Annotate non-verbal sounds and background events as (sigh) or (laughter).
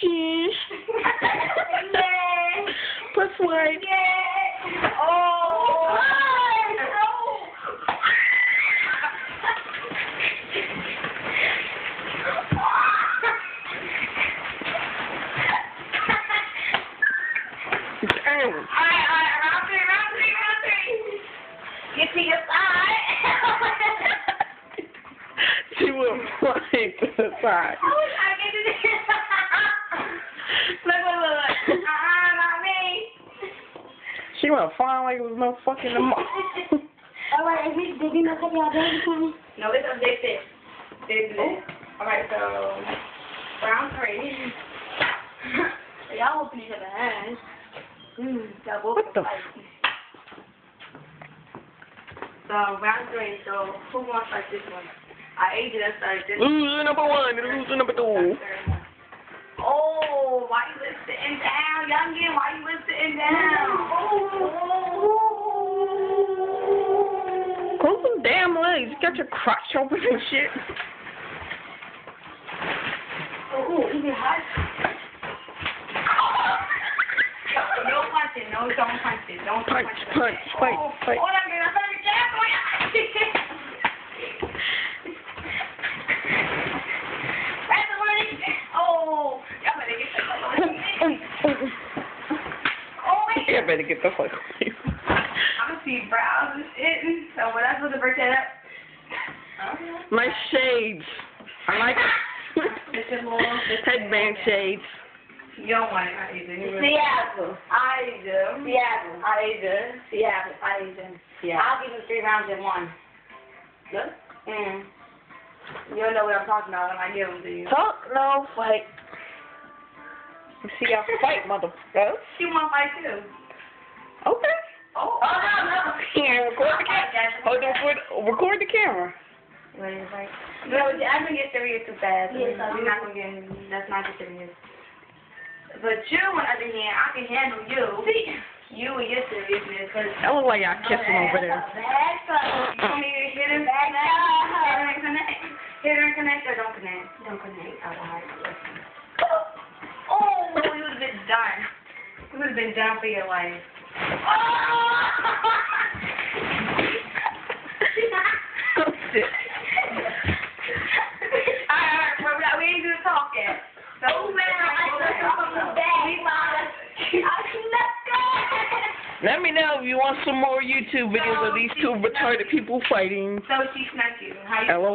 Cheese. Yeah. Puss wipe. Yeah. Oh. Alright, alright, round three, round three, round three. Get to your side. she went flying to the side. Look, look, look, look. Uh-uh, not me. She went flying like it was no fucking tomorrow. (laughs) Alright, is this did you know that y'all baby coming? No, this is big fish. Big fish. Alright, so round three. (laughs) Y'all whooping each other ass. Mm, y'all both What the fighting. So round three, so who wants to start this one? I ate it, I started this one. Loser number one, loser number two. Why you sitting down, youngin? Why you sitting down? Close some damn legs. You got your crotch open and shit. Oh, is it hot? No punching, no, don't punch it, don't Punch, punch it. punch, fight, oh, fight. Oh, (laughs) I'm gonna hurt you. Grab the money. Oh, y'all better get the money. Wait. (laughs) Yeah, better get the fuck away. I'm gonna see brows and shit. So what else was the birthday up? (laughs) My shades. I like (laughs) It's just headband shades. You don't want it, I either. Seattle. I do. Seattle. I do. Seattle. I do. Yeah. I'll give him three rounds in one. Good. Mm. You don't know what I'm talking about when I give them to you. Talk, no fight. You see, I fight, motherfucker. She want to fight too. Okay. Oh, oh no, no. Yeah, record the camera. Hold on, record, record the camera. You ready to fight? No, I'm gonna get serious too fast. Yes, I We're not gonna get. That's not get serious. But you, on the other hand, I can handle you. You and your seriousness, cause That look like y'all kissing over there. Back up. You want me to hit her back up? Hit her and connect. Hit her and connect or don't connect? Don't connect. Alright. Oh, done. You would have been done for your life. (laughs) Oh, shit. Alright, alright, we ain't gonna talk yet. So, man, Let me know if you want some more YouTube videos of these two retarded people fighting. So she snuck you. How you LOL.